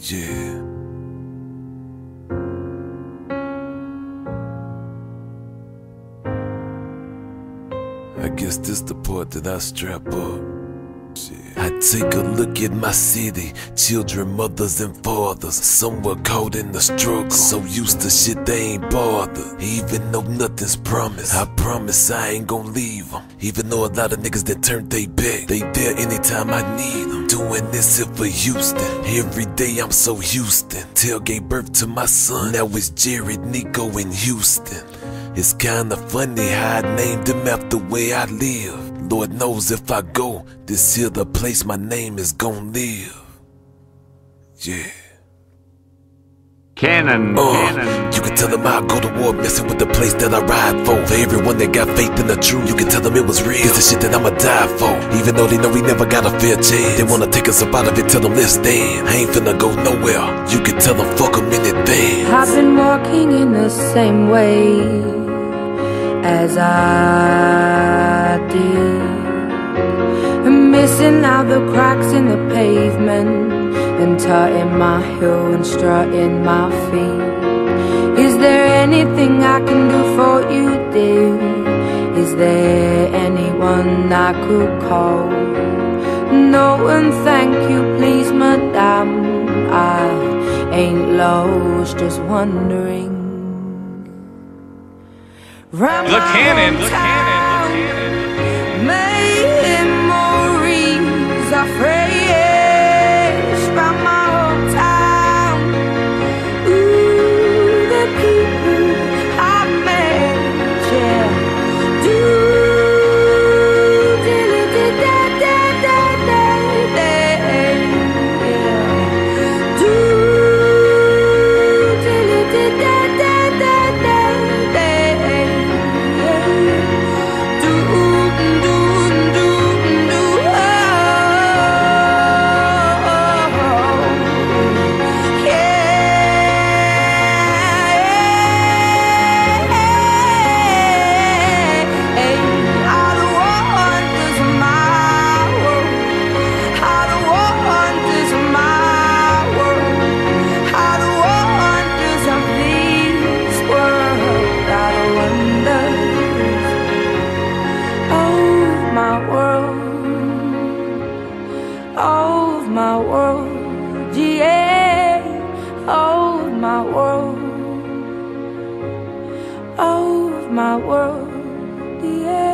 Yeah. I guess this the part that I strap up. I take a look at my city, children, mothers, and fathers. Some were caught in the struggle, so used to shit they ain't bothered. Even though nothing's promised, I promise I ain't gon' leave them. Even though a lot of niggas that turned they back, they there anytime I need them. Doing this here for Houston. Every day I'm so Houston. Till gave birth to my son, now it's Jared, Nico, and Houston. It's kinda funny how I named him after where I live. Lord knows if I go, this here the place my name is gon' live. Yeah. Cannon, Uh, cannon. you can tell them I go to war messing with the place that I ride for. For everyone that got faith in the truth, you can tell them it was real. It's the shit that I'ma die for. Even though they know we never got a fair chance. They wanna take us up out of it, tell them let's stand. I ain't finna go nowhere. You can tell them fuck them in advance. I've been walking in the same way as I did. Missing out the cracks in the pavement and tutting my heel and strutting my feet. Is there anything I can do for you, dear? Is there anyone I could call? No, and thank you, please, madame. I ain't lost, just wondering. Round The cannon, the cannon, my world Yeah.